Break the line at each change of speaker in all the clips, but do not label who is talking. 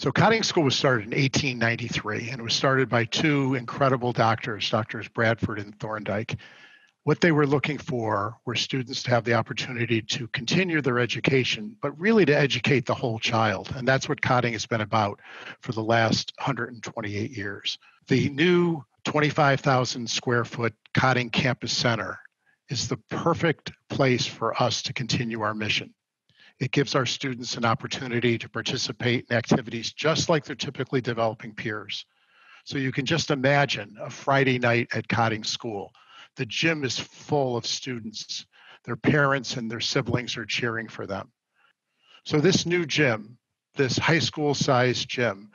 So, Cotting School was started in 1893 and it was started by two incredible doctors, Doctors Bradford and Thorndike. What they were looking for were students to have the opportunity to continue their education, but really to educate the whole child. And that's what Cotting has been about for the last 128 years. The new 25,000 square foot Cotting Campus Center is the perfect place for us to continue our mission. It gives our students an opportunity to participate in activities just like their typically developing peers. So you can just imagine a Friday night at Cotting School. The gym is full of students. Their parents and their siblings are cheering for them. So this new gym, this high school sized gym,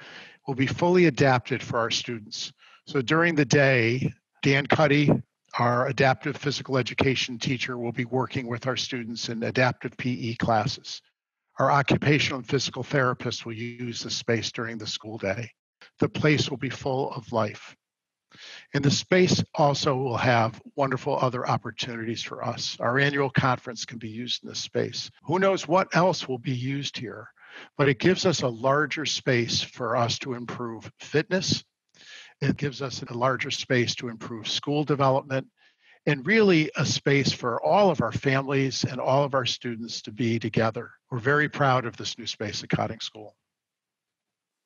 will be fully adapted for our students. So during the day, Dan Cuddy, our adaptive physical education teacher will be working with our students in adaptive PE classes. Our occupational and physical therapist will use the space during the school day. The place will be full of life. And the space also will have wonderful other opportunities for us. Our annual conference can be used in this space. Who knows what else will be used here, but it gives us a larger space for us to improve fitness, it gives us a larger space to improve school development and really a space for all of our families and all of our students to be together. We're very proud of this new space at Cotting School.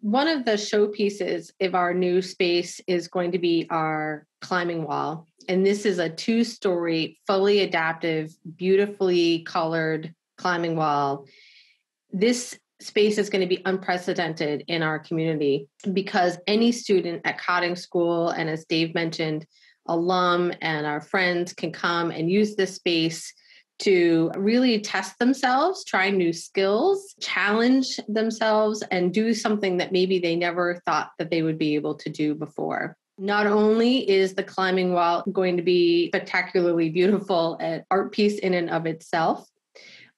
One of the showpieces of our new space is going to be our climbing wall. And this is a two story, fully adaptive, beautifully colored climbing wall. This space is going to be unprecedented in our community because any student at Cotting School, and as Dave mentioned, alum and our friends can come and use this space to really test themselves, try new skills, challenge themselves, and do something that maybe they never thought that they would be able to do before. Not only is the climbing wall going to be spectacularly beautiful, an art piece in and of itself,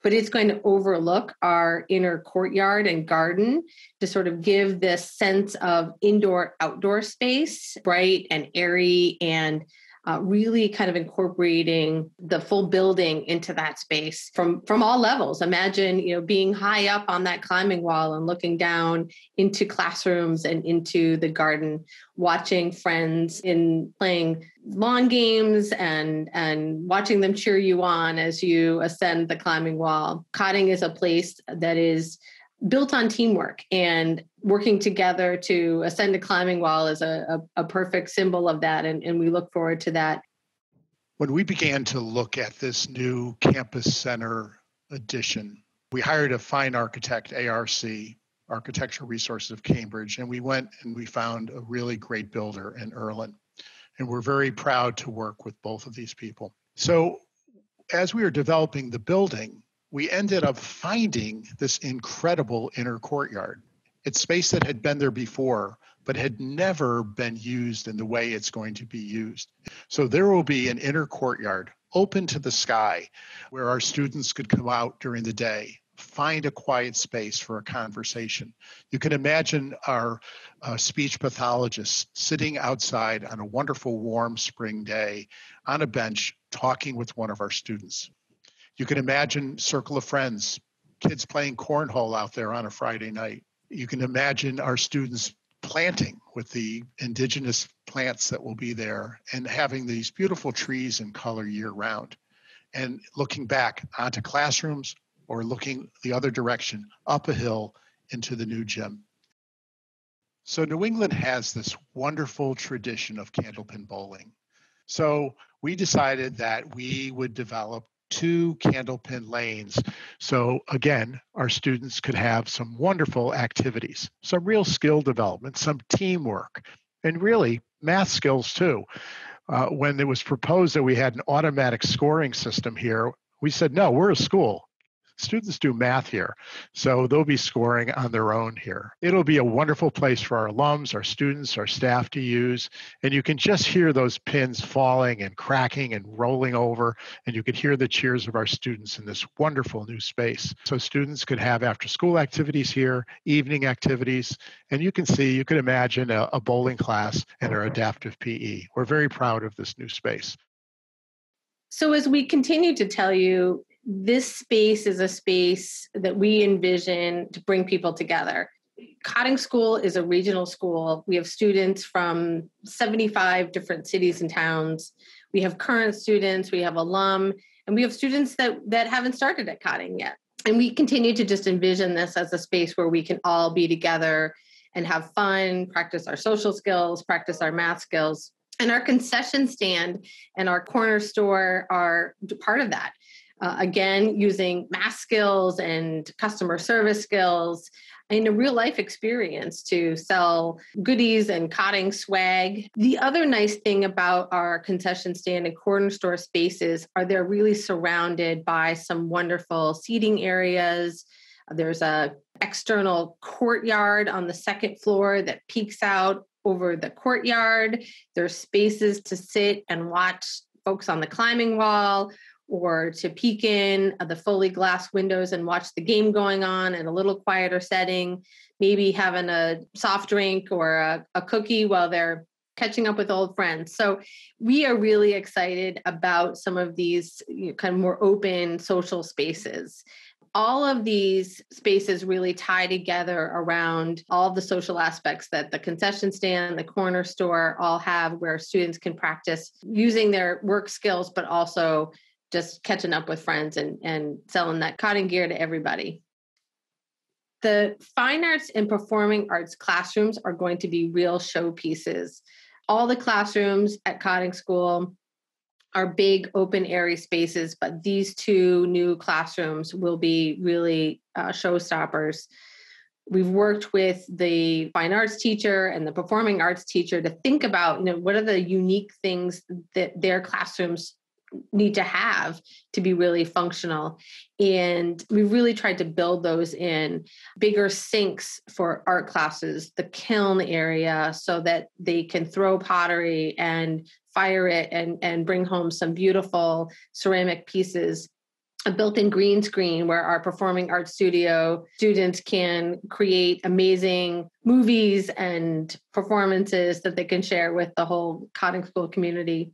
but it's going to overlook our inner courtyard and garden to sort of give this sense of indoor outdoor space, bright and airy and uh, really kind of incorporating the full building into that space from from all levels. Imagine you know being high up on that climbing wall and looking down into classrooms and into the garden watching friends in playing lawn games and and watching them cheer you on as you ascend the climbing wall. Cotting is a place that is built on teamwork and working together to ascend a climbing wall is a, a, a, perfect symbol of that. And, and we look forward to that.
When we began to look at this new campus center addition we hired a fine architect arc architectural resources of cambridge and we went and we found a really great builder in Erland and we're very proud to work with both of these people. So as we were developing the building we ended up finding this incredible inner courtyard. It's space that had been there before, but had never been used in the way it's going to be used. So there will be an inner courtyard open to the sky where our students could come out during the day, find a quiet space for a conversation. You can imagine our uh, speech pathologists sitting outside on a wonderful warm spring day on a bench talking with one of our students. You can imagine circle of friends, kids playing cornhole out there on a Friday night. You can imagine our students planting with the indigenous plants that will be there and having these beautiful trees in color year round. And looking back onto classrooms or looking the other direction up a hill into the new gym. So, New England has this wonderful tradition of candlepin bowling. So, we decided that we would develop two candlepin lanes. So again, our students could have some wonderful activities, some real skill development, some teamwork, and really math skills too. Uh, when it was proposed that we had an automatic scoring system here, we said, no, we're a school students do math here, so they'll be scoring on their own here. It'll be a wonderful place for our alums, our students, our staff to use, and you can just hear those pins falling and cracking and rolling over, and you can hear the cheers of our students in this wonderful new space. So students could have after school activities here, evening activities, and you can see, you can imagine a, a bowling class and our adaptive PE. We're very proud of this new space.
So, as we continue to tell you, this space is a space that we envision to bring people together. Cotting School is a regional school. We have students from 75 different cities and towns. We have current students, we have alum, and we have students that, that haven't started at Cotting yet. And we continue to just envision this as a space where we can all be together and have fun, practice our social skills, practice our math skills. And our concession stand and our corner store are part of that. Uh, again, using math skills and customer service skills in a real life experience to sell goodies and cotting swag. The other nice thing about our concession stand and corner store spaces are they're really surrounded by some wonderful seating areas. There's a external courtyard on the second floor that peeks out over the courtyard. There's spaces to sit and watch folks on the climbing wall or to peek in the fully glass windows and watch the game going on in a little quieter setting, maybe having a soft drink or a, a cookie while they're catching up with old friends. So we are really excited about some of these you know, kind of more open social spaces. All of these spaces really tie together around all the social aspects that the concession stand, the corner store all have, where students can practice using their work skills, but also just catching up with friends and, and selling that Cotting gear to everybody. The fine arts and performing arts classrooms are going to be real showpieces. All the classrooms at Cotting School are big open area spaces, but these two new classrooms will be really uh, showstoppers. We've worked with the fine arts teacher and the performing arts teacher to think about, you know, what are the unique things that their classrooms need to have to be really functional. And we really tried to build those in bigger sinks for art classes, the kiln area, so that they can throw pottery and fire it and, and bring home some beautiful ceramic pieces. A built in green screen where our performing arts studio students can create amazing movies and performances that they can share with the whole Cotting School community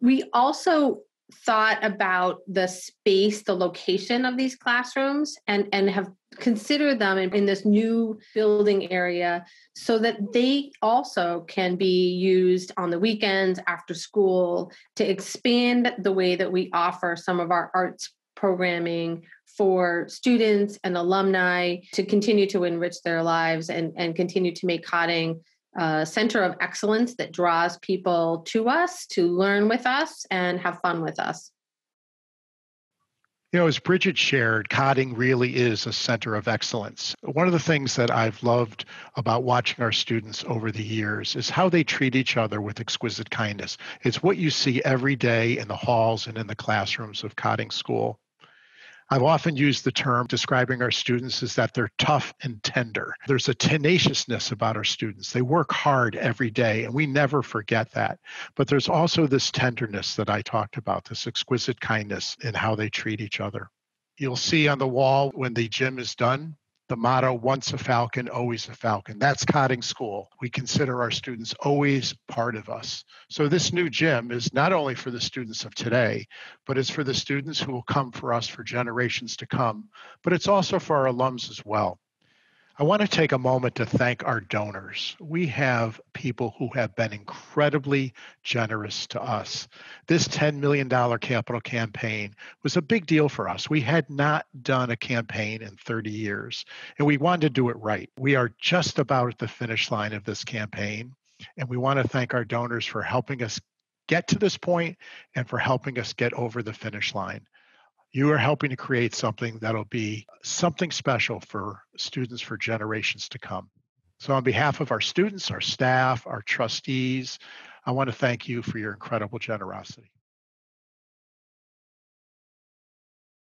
we also thought about the space the location of these classrooms and and have considered them in, in, this new building area so that they also can be used on the weekends after school to expand the way that we offer some of our arts programming for students and alumni to continue to enrich their lives and, and continue to make Cotting a center of excellence that draws people to us to learn with us and have fun with us.
You know, as Bridget shared, Cotting really is a center of excellence. One of the things that I've loved about watching our students over the years is how they treat each other with exquisite kindness. It's what you see every day in the halls and in the classrooms of Cotting School. I've often used the term describing our students is that they're tough and tender. There's a tenaciousness about our students. They work hard every day, and we never forget that. But there's also this tenderness that I talked about, this exquisite kindness in how they treat each other. You'll see on the wall when the gym is done, the motto once a falcon always a falcon. That's cotting school. We consider our students always part of us. So this new gym is not only for the students of today but it's for the students who will come for us for generations to come. But it's also for our alums as well I want to take a moment to thank our donors. We have people who have been incredibly generous to us. This $10 million capital campaign was a big deal for us. We had not done a campaign in 30 years, and we wanted to do it right. We are just about at the finish line of this campaign, and we want to thank our donors for helping us get to this point and for helping us get over the finish line you are helping to create something that'll be something special for students for generations to come. So, on behalf of our students, our staff, our trustees, I want to thank you for your incredible generosity.